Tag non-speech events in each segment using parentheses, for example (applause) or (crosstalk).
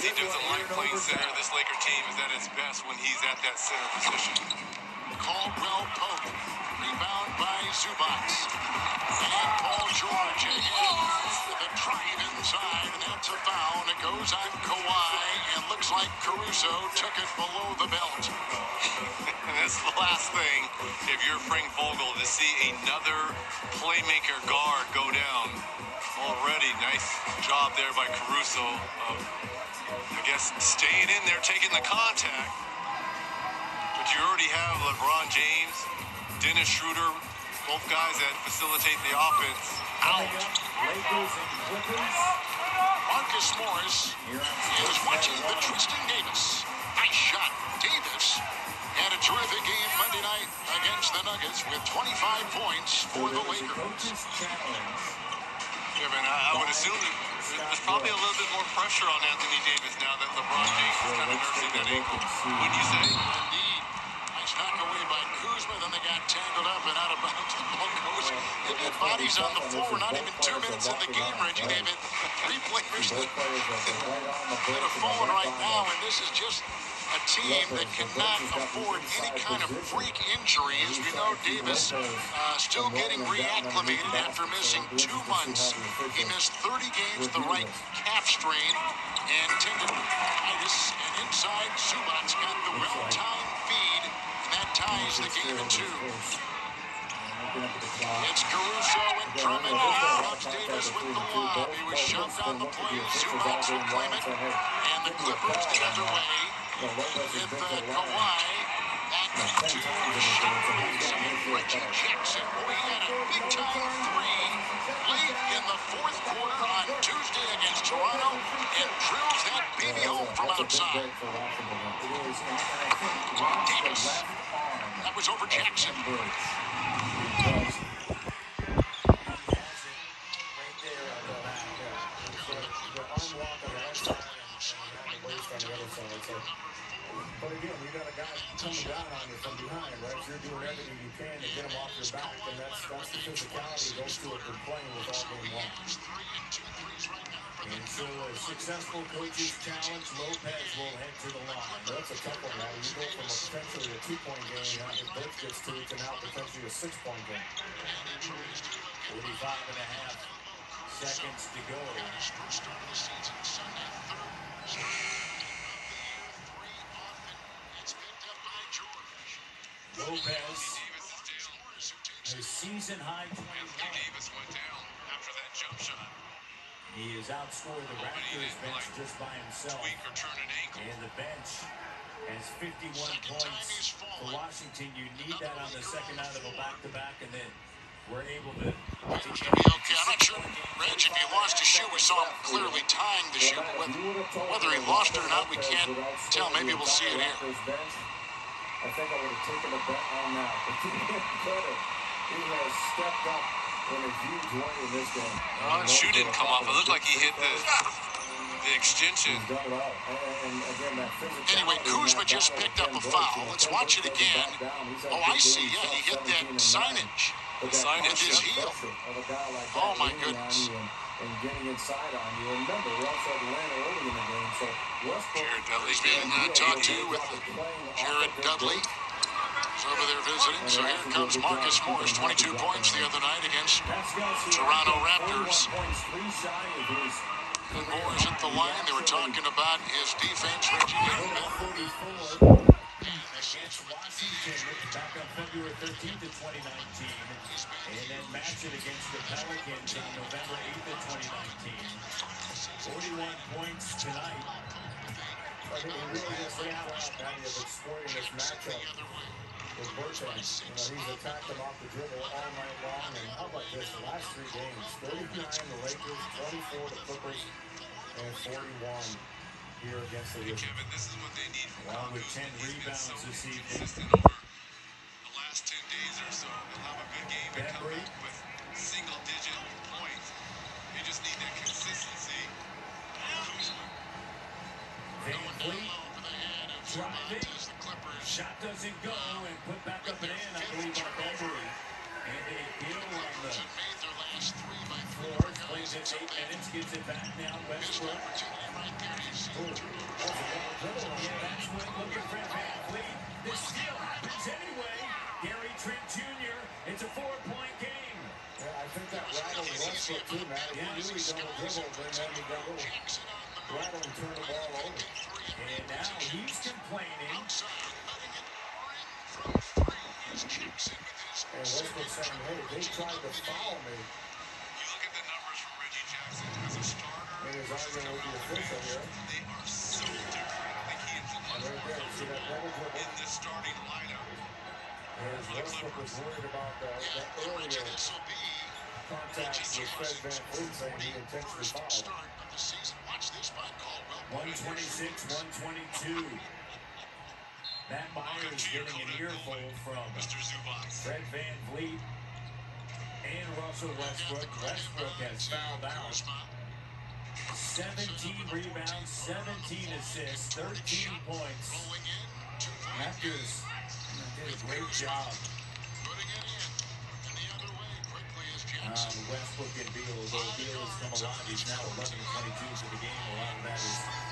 he doesn't like playing center. This Laker team is at its best when he's at that center position. Caldwell Pope. Rebound by Zubac. And Paul George again with a drive inside, and that's a foul. And it goes on Kawhi, and looks like Caruso took it below the belt. And this is the last thing, if you're Frank Vogel, to see another playmaker guard go down. Already, nice job there by Caruso. Of, I guess staying in there, taking the contact. But you already have LeBron James, Dennis Schroeder, both guys that facilitate the offense. Out. Lakers and Clippers. Marcus Morris is watching the Tristan Davis. Nice shot. Davis had a terrific game Monday night against the Nuggets with 25 points for the Lakers. Kevin, I, I would assume that there's probably a little bit more pressure on Anthony Davis now that LeBron James is kind of nursing that ankle. Wouldn't you say? Indeed. Nice knock away by Kuzma. Then they got tangled up and out of bounds. (laughs) The ball goes. They had bodies on the floor. Not even two minutes in the game, Reggie. They've had three players that Both players are right on the that break are and falling right right now, and this is just a team that cannot afford any kind of freak injury. As we know, Davis uh, still getting reacclimated after missing two months. He missed 30 games with the right calf strain and tendonitis. And inside, Zubac's got the well-timed feed, and that ties the game in two. It's Caruso and Drummond. Here comes Davis with the lob. He was shoved on the play. Zubac will claim it. And the Clippers the other way uh, Kawhi. Back to Shaq. Reggie Jackson. Boy, he had a big-time three late in the fourth quarter on Tuesday against Toronto and drills that baby home from outside. Davis. That was over Jackson. But again, you got a guy coming down on you from behind, right? You're doing everything you can to get him off your back, and that's that's the physicality those two have been playing with all game long. And so a successful coach's challenge, Lopez will head to the line. That's a tough one, Matt. You go from a potentially a two-point game, now if Burke gets to it, to now potentially a six-point game. 45 and a half seconds to go. Lopez, Davis is down. a season high 21. Anthony Davis went down after that jump shot. He has outscored the Raptors bench just by himself. Tweak or turn an ankle. And the bench has 51 points for Washington. You need that on the second night of a back-to-back, and then we're able to. to okay. I'm not sure, Reg, if he lost his shoe, we saw him clearly tying the shoe. But whether, whether he lost it or not, we can't tell. Maybe we'll see it here. I think I would have taken a bet on that. But to give credit, he has stepped up in a huge way in this game. Well, the shoe didn't come off. It looked like he hit the the extension. He's done it all. And, and again, that physicality Anyway, in Kuzma just picked up a foul. Let's watch it again. back down. He's had Oh, I see. Yeah, he hit that signage. Signage, his heel. Like Oh, my goodness. and, getting inside on you. Remember, we also had Atlanta early in the game, so Westbrook Jared Dudley's being uh, talked to with Jared Dudley. He's over there visiting. So here comes Marcus Morris, 22 points the other night against Toronto Raptors. points, three shy of his And Morris at the line. They were talking about his defense, Reggie. And 44 against Washington back on February 13th of 2019. And then match it against the Pelicans on November 8th of 2019. 41 points tonight. I think he really has the out, Matty, of exploiting this matchup with Bertans. You know, he's attacked him off the dribble all night long. And how about this? Last three games, 39 the Lakers, 24 the Clippers, and 41 here against the Wizards. Kevin, this is what they need from Along with Kuzma. 10 He's been rebounds so this evening. consistent over the last 10 days or so. He'll have a good game and come Bembry. back with single-digit points. They just need that consistency. Van Vliet driving. Shot doesn't go and put back up and in, I believe, on Bembry. And a deal on the last three by Flores plays it eight minutes, gets it back now. Westbrook. opportunity right there. You see the turnovers. Yeah, that's when looking for Van Vliet. The steal happens anyway. Gary Trent Jr. It's a four-point game. Yeah, I think that rattled Westbrook too, man. He knew he was on the dribble, but then he got little rattle and turned the ball over. And now he's complaining. And Westbrook saying, hey, they tried to foul me. You look at the numbers from Reggie Jackson as a starter. And he's arguing with the official here. They are so different. I think he is And right there, see that double dribble? in the starting lineup. As Westbrook was worried about the, the earlier contact with Fred Van Vliet saying he intentionally fouled. 126, 122. Matt Myers getting an earful from Mr. Zubac. Fred Van Vliet and Russell Westbrook. Westbrook has fouled out. 17 rebounds, 17 assists, 13 points. Raptors did a great job. Um, Westbrook and Beal, although Beal has come alive, he's now 11 22 for the game. A lot of that is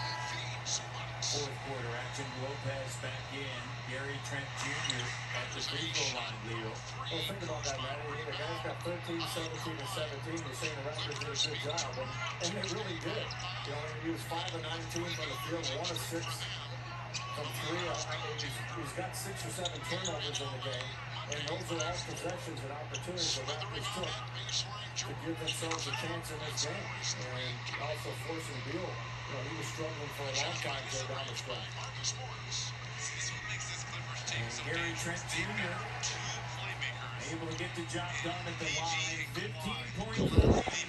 fourth quarter action. Lopez back in. Gary Trent Jr. at the free throw line, Leo. Well, think about that, man. The guys got 13, 17, and 17. You're saying the Raptors did a good job, and, and they really did. You know, he was 5 and 19 from the field, 1 of 6 from 3. Uh, I mean, he's, he's got 6 or 7 turnovers in the game, and those are all possessions and opportunities the Raptors took to give themselves a chance in this game. And also forcing Beal. Know, he was struggling for a long time to go down the stretch. This is what makes this Clippers team And so Gary. Trent Jr. Two playmakers. able to get the job done at the line. 15 points.